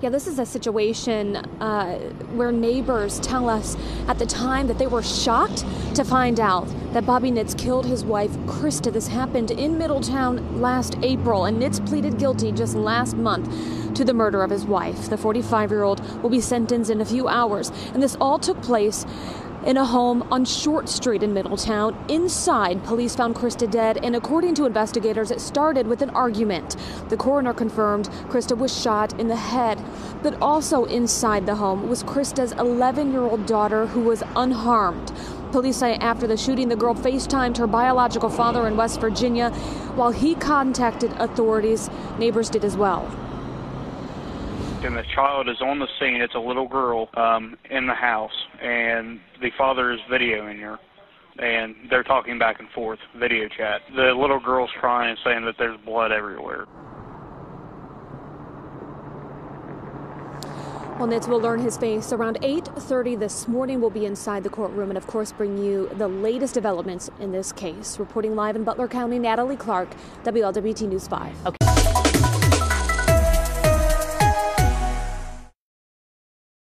Yeah, this is a situation uh, where neighbors tell us at the time that they were shocked to find out that Bobby Nitz killed his wife, Krista. This happened in Middletown last April, and Nitz pleaded guilty just last month to the murder of his wife. The 45 year old will be sentenced in a few hours, and this all took place in a home on Short Street in Middletown. Inside, police found Krista dead, and according to investigators, it started with an argument. The coroner confirmed Krista was shot in the head, but also inside the home was Krista's 11 year old daughter who was unharmed. Police say after the shooting, the girl FaceTimed her biological father in West Virginia. While he contacted authorities, neighbors did as well and the child is on the scene. It's a little girl um, in the house, and the father is videoing her, and they're talking back and forth, video chat. The little girl's crying, saying that there's blood everywhere. Well, Nitz will learn his face around 8.30 this morning. We'll be inside the courtroom and, of course, bring you the latest developments in this case. Reporting live in Butler County, Natalie Clark, WLWT News 5. Okay.